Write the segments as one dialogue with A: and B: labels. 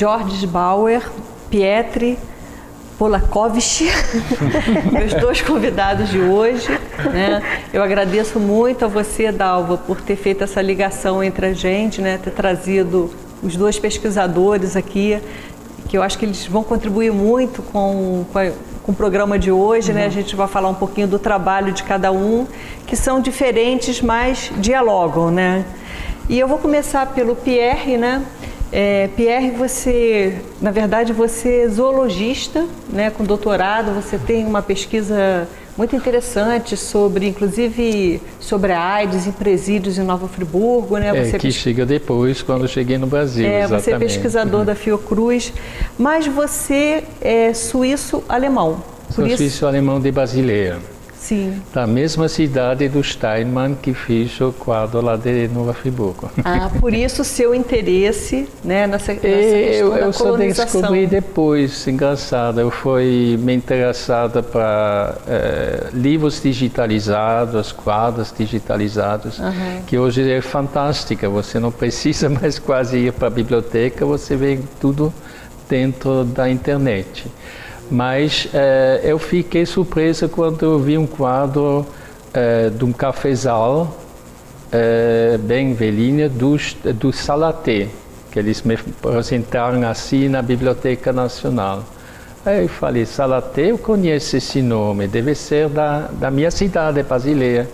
A: Georges Bauer, Pietri, Polakovic, meus dois convidados de hoje. Né? Eu agradeço muito a você, Dalva, por ter feito essa ligação entre a gente, né? ter trazido os dois pesquisadores aqui, que eu acho que eles vão contribuir muito com, com, a, com o programa de hoje. Uhum. Né? A gente vai falar um pouquinho do trabalho de cada um, que são diferentes, mas dialogam. Né? E eu vou começar pelo Pierre, né? É, Pierre, você, na verdade, você é zoologista, né, com doutorado, você tem uma pesquisa muito interessante sobre, inclusive, sobre a AIDS em presídios em Nova Friburgo, né?
B: É, você que chega depois, quando cheguei no Brasil,
A: é,
B: exatamente.
A: Você é pesquisador uhum. da Fiocruz, mas você é suíço-alemão.
B: Sou isso... suíço-alemão de Basileia.
A: Sim.
B: Da mesma cidade do Steinman que fez o quadro lá de Nova Friburgo.
A: Ah, por isso o seu interesse né, nessa, nessa questão
B: eu, eu
A: só
B: descobri depois, engraçado. Eu fui me interessada para é, livros digitalizados, quadros digitalizados, uhum. que hoje é fantástica. Você não precisa mais quase ir para a biblioteca, você vê tudo dentro da internet. Mas eh, eu fiquei surpresa quando eu vi um quadro eh, de um cafezal eh, bem velhinho do, Salaté, que eles me apresentaram assim na Biblioteca Nacional. Aí eu falei, Salaté, eu conheço esse nome, deve ser da, da minha cidade, Basileia.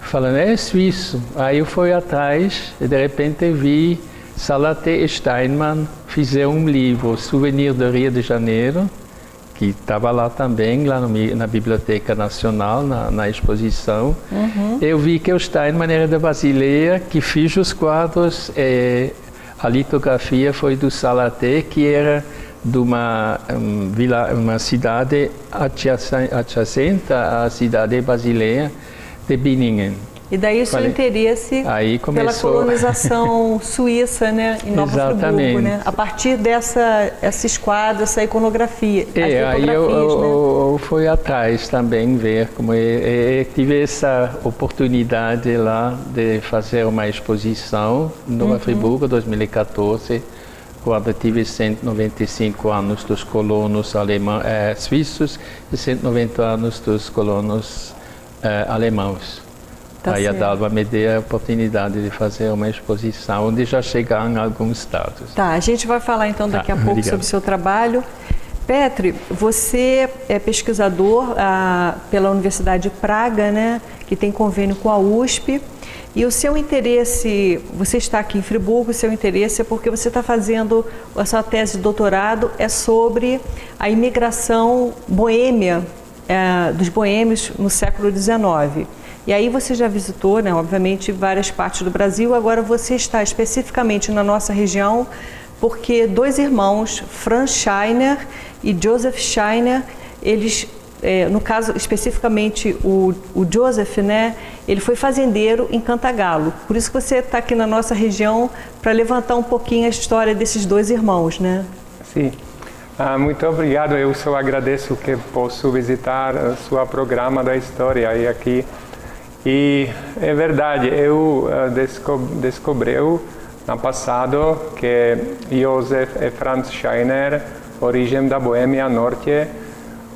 B: Falando, é suíço. Aí eu fui atrás e de repente vi Salaté e Steinman fizeram um livro, Souvenir do Rio de Janeiro, que estava lá também, lá no, na Biblioteca Nacional, na, na exposição. Uhum. Eu vi que o Steinman era da Basileia, que fez os quadros, é, a litografia foi do Salaté, que era de uma, um, vila, uma cidade adjacente à cidade brasileira de Biningen.
A: E daí o seu interesse pela colonização suíça, né, em Nova Exatamente. Friburgo, né? A partir dessa essa esquadra, essa iconografia.
B: É, aí eu, né? eu, eu, fui atrás também ver como eu, eu, tive essa oportunidade lá de fazer uma exposição em Nova uhum. Friburgo 2014 quando tive 195 anos dos colonos eh, suíços e 190 anos dos colonos alemães. Tá Aí certo. a Dalva me deu a oportunidade de fazer uma exposição onde já chegaram alguns dados.
A: Tá, a gente vai falar então daqui tá, a pouco obrigado. sobre o seu trabalho. Petri, você é pesquisador ah, pela Universidade de Praga, né, que tem convênio com a USP. E o seu interesse, você está aqui em Friburgo, o seu interesse é porque você está fazendo, a sua tese de doutorado é sobre a imigração boêmia, é, dos boêmios no século XIX. E aí você já visitou, né, obviamente, várias partes do Brasil. Agora você está especificamente na nossa região porque dois irmãos, Franz Scheiner e Joseph Scheiner, eles, é, no caso especificamente o, o Joseph, né, ele foi fazendeiro em Cantagalo. Por isso que você está aqui na nossa região para levantar um pouquinho a história desses dois irmãos, né?
C: Sim. Ah, muito obrigado. Eu só agradeço que posso visitar o seu programa da história e aqui. E é verdade, eu descob descobri no passado que Josef e Franz Scheiner, origem da Boêmia Norte,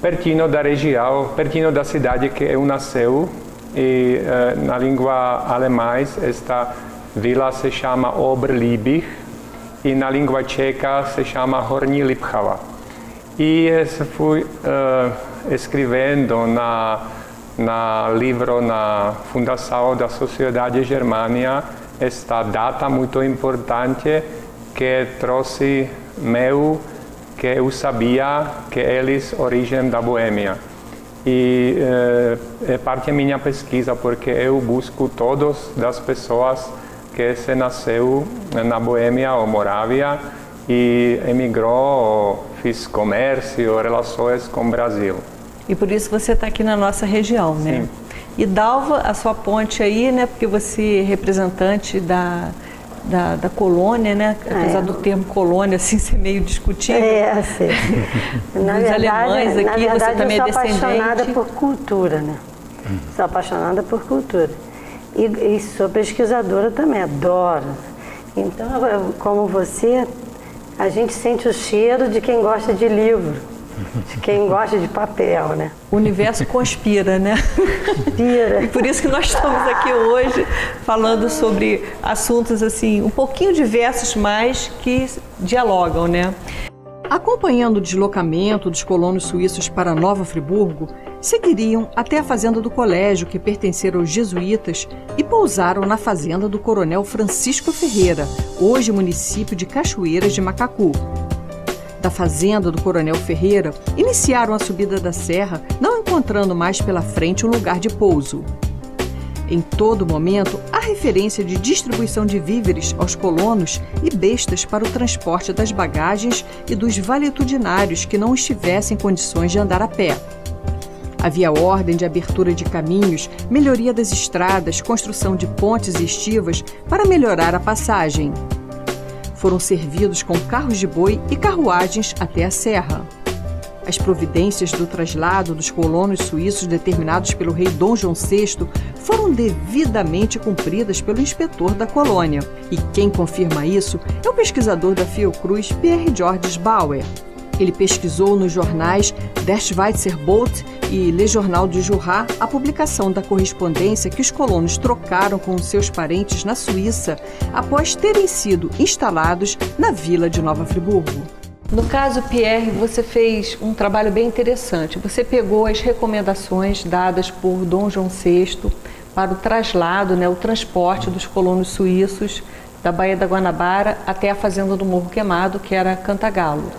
C: pertinho da região, pertinho da cidade que eu nasceu, e uh, na língua alemã esta vila se chama Oberliebig e na língua tcheca se chama Horní Lipchava. E fui uh, escrevendo na na livro na fundação da Sociedade Germânia esta data muito importante que trouxe meu que eu sabia que eles origem da Boêmia e eh, é parte da minha pesquisa porque eu busco todas das pessoas que se nasceu na Boêmia ou Morávia e emigrou, ou fez comércio, relações com o Brasil.
A: E por isso você está aqui na nossa região, né? Sim. E Dalva, a sua ponte aí, né? Porque você é representante da, da, da colônia, né? Apesar é. do termo colônia assim ser meio discutível.
D: É, sim. na
A: Dos
D: verdade,
A: alemães aqui,
D: na verdade,
A: você também
D: eu
A: é
D: sou
A: descendente.
D: apaixonada por cultura, né? Sou apaixonada por cultura. E, e sou pesquisadora também, adoro. Então, como você, a gente sente o cheiro de quem gosta de livro, de quem gosta de papel, né?
A: O universo conspira, né? Conspira. e por isso que nós estamos aqui hoje falando sobre assuntos assim, um pouquinho diversos, mas que dialogam, né? Acompanhando o deslocamento dos colonos suíços para Nova Friburgo, seguiriam até a fazenda do colégio que pertenceram aos jesuítas e pousaram na fazenda do coronel Francisco Ferreira, hoje município de Cachoeiras de Macacu. Da fazenda do coronel Ferreira, iniciaram a subida da serra, não encontrando mais pela frente um lugar de pouso. Em todo momento, há referência de distribuição de víveres aos colonos e bestas para o transporte das bagagens e dos valetudinários que não estivessem em condições de andar a pé. Havia ordem de abertura de caminhos, melhoria das estradas, construção de pontes e estivas para melhorar a passagem. Foram servidos com carros de boi e carruagens até a serra. As providências do traslado dos colonos suíços determinados pelo rei Dom João VI foram devidamente cumpridas pelo inspetor da colônia. E quem confirma isso é o pesquisador da Fiocruz, Pierre Georges Bauer. Ele pesquisou nos jornais Der Schweizer Bolt e Le Jornal du Jura a publicação da correspondência que os colonos trocaram com seus parentes na Suíça após terem sido instalados na vila de Nova Friburgo. No caso, Pierre, você fez um trabalho bem interessante. Você pegou as recomendações dadas por Dom João VI para o traslado, né, o transporte dos colonos suíços da Baía da Guanabara até a fazenda do Morro Queimado, que era Cantagalo.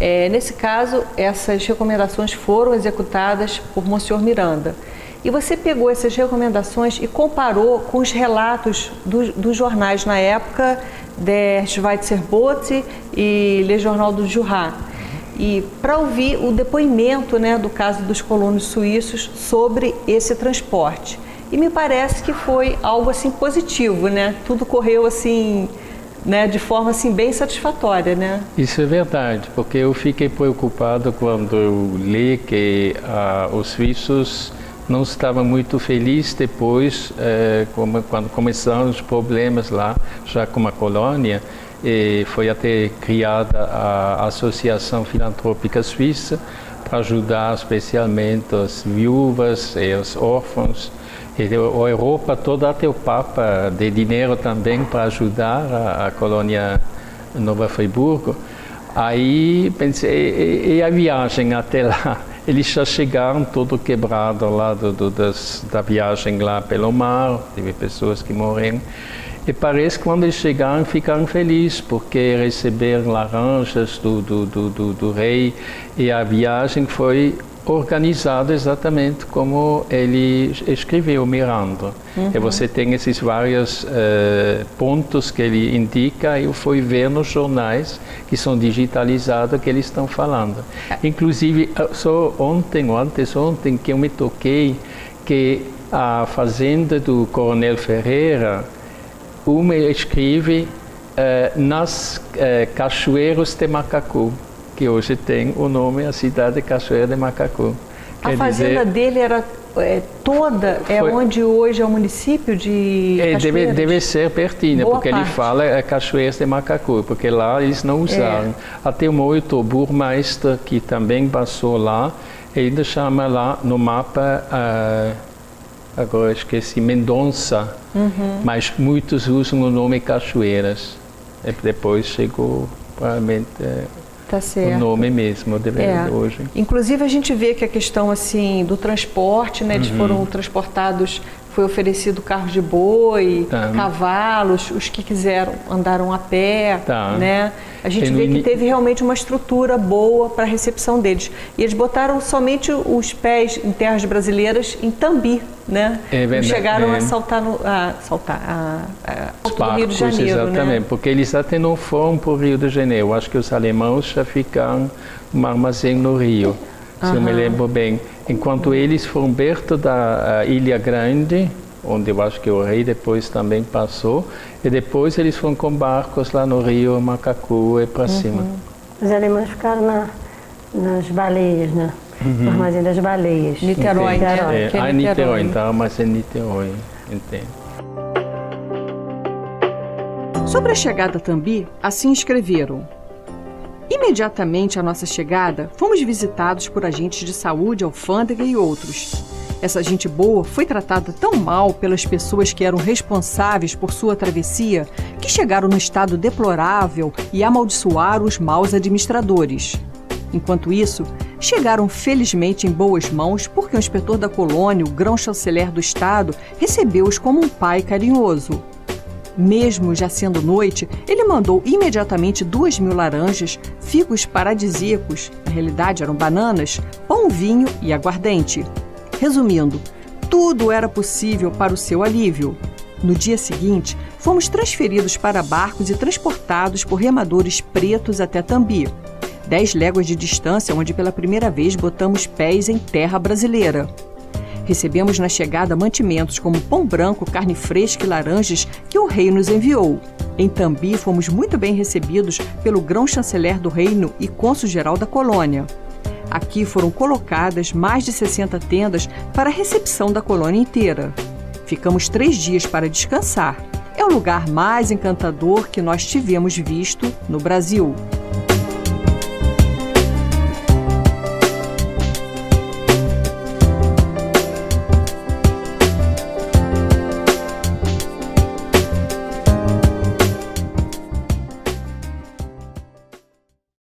A: É, nesse caso, essas recomendações foram executadas por Monsenhor Miranda. E você pegou essas recomendações e comparou com os relatos do, dos jornais na época, Der Schweizer Bote e Le Jornal do Jura. E para ouvir o depoimento né, do caso dos colonos suíços sobre esse transporte. E me parece que foi algo assim positivo, né? Tudo correu assim né, de forma assim bem satisfatória, né?
B: Isso é verdade, porque eu fiquei preocupado quando eu li que ah, os suíços não estavam muito felizes depois, eh, quando começaram os problemas lá, já com a colônia, e foi até criada a Associação Filantrópica Suíça para ajudar especialmente as viúvas e os órfãos a Europa toda até o Papa de dinheiro também para ajudar a, a colônia Nova Friburgo. Aí pensei, e, e, a viagem até lá? Eles já chegaram todo quebrado lá do, do, das, da viagem lá pelo mar, teve pessoas que morreram. E parece que quando eles chegaram ficaram felizes, porque receberam laranjas do, do, do, do, rei e a viagem foi organizado exatamente como ele escreveu, Miranda. Uhum. E você tem esses vários uh, pontos que ele indica eu fui ver nos jornais que são digitalizados que eles estão falando. Inclusive, eh, só ontem ou antes ontem que eu me toquei que a fazenda do Coronel Ferreira, uma escreve uh, nas uh, cachoeiras de Macacu que hoje tem o nome a cidade de Cachoeira de Macacu.
A: A Quer fazenda dizer, dele era é, toda, é foi, onde hoje é o município de
B: é, deve, deve ser pertinho, Boa porque parte. ele fala é Cachoeiras de Macacu, porque lá eles não usaram. É. Até o Moito Burmeister, que também passou lá, ainda chama lá no mapa, uh, agora esqueci, Mendonça, uhum. mas muitos usam o nome Cachoeiras. E depois chegou, provavelmente...
A: Tá.
B: O nome mesmo de é. hoje.
A: Inclusive a gente vê que a questão assim do transporte, né, eles uhum. foram transportados foi oferecido carros de boi, tá. cavalos, os que quiseram andaram a pé, tá. né? A gente vê que teve realmente uma estrutura boa para a recepção deles. E eles botaram somente os pés em terras brasileiras em Tambi, né? É verdade, não chegaram é. a saltar no, a saltar a, a,
B: a Rio de Janeiro, né? exatamente, né? porque eles até não foram para o Rio de Janeiro. Acho que os alemães já ficaram um armazém no Rio se eu me lembro bem. Enquanto eles foram perto da Ilha Grande, onde eu acho que o rei depois também passou, e depois eles foram com barcos lá no rio Macacu e para uhum. cima.
D: Os alemães ficaram na, nas baleias, né? Uhum. No armazém das baleias.
A: Niterói,
B: Niterói. É, é, ah, Niterói, então armazém Niterói, entendo.
A: Sobre a chegada a Tambi, assim escreveram.
E: Imediatamente à nossa chegada, fomos visitados por agentes de saúde, alfândega e outros. Essa gente boa foi tratada tão mal pelas pessoas que eram responsáveis por sua travessia que chegaram no estado deplorável e amaldiçoaram os maus administradores. Enquanto isso, chegaram felizmente em boas mãos porque o inspetor da colônia, o grão-chanceler do estado, recebeu-os como um pai carinhoso. Mesmo já sendo noite, ele mandou imediatamente duas mil laranjas, figos paradisíacos, na realidade eram bananas, pão, vinho e aguardente. Resumindo, tudo era possível para o seu alívio. No dia seguinte, fomos transferidos para barcos e transportados por remadores pretos até Tambi, 10 léguas de distância, onde pela primeira vez botamos pés em terra brasileira. Recebemos na chegada mantimentos como pão branco, carne fresca e laranjas que o rei nos enviou. Em Tambi, fomos muito bem recebidos pelo grão-chanceler do reino e cônsul-geral da colônia. Aqui foram colocadas mais de 60 tendas para a recepção da colônia inteira. Ficamos três dias para descansar. É o lugar mais encantador que nós tivemos visto no Brasil.